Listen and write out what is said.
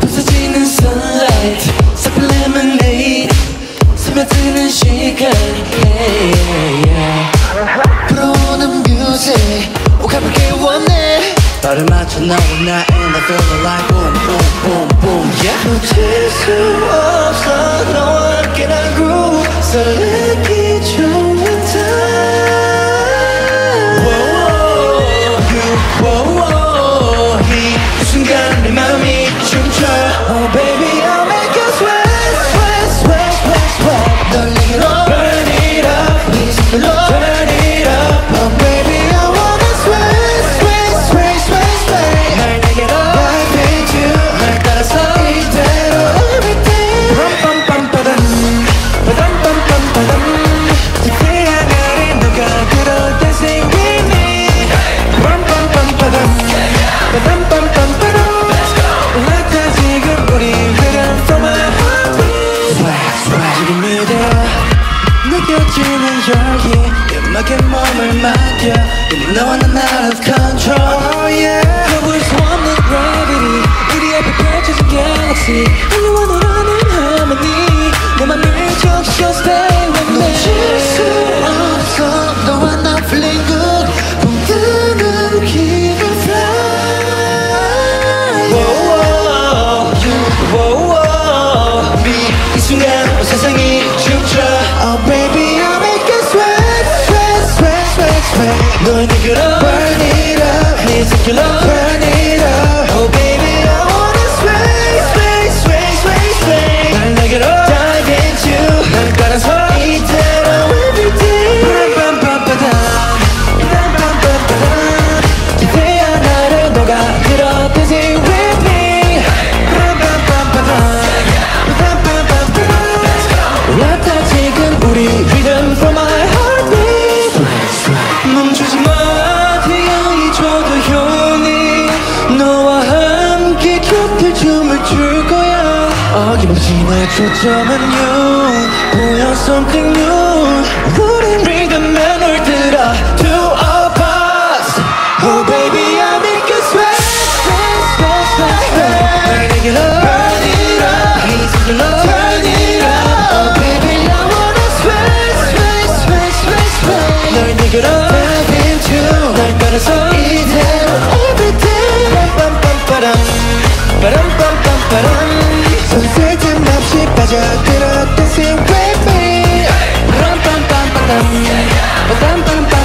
부서지는 sunlight Sipping lemonade 스며드는 시간 yeah, yeah, yeah. 불어오는 music 오가볍게 원해 너를 맞춰 너와 나 And I feel like boom boom boom boom yeah 놓칠 수 없어 너와 함께란 groove 설레기 지는 열기 음악에 몸을 맡겨 이미 너와 난 out of control oh, yeah. 거부할 수 없는 gravity 우리 앞에 펼쳐진 galaxy 아니와 너라는 harmony 내 맘을 적셔 stay with me 놓칠 수 없어 너와 나 feeling good 붕 뜨는 기분 fly Whoa, you, whoa, whoa. 이, 이 순간 온 세상이 널 내게로 Burn it up 네 새끼로 Burn it up Oh baby I wanna sway sway sway sway sway 날 내게로 Dive into 날 따라서 이대로 everyday 빰빰빰빠담 빰빰빰빠담 기대야 나를 너가 들어 dancing with me 빰빰빰빠담 빰빰빰빠담 올라타 지금 우리 김없이 내 초점은 you 보여 something new 우린 손쓸 틈 없이 빠져들어 dancing with me 빠람빰빰빠람 빠람빰빰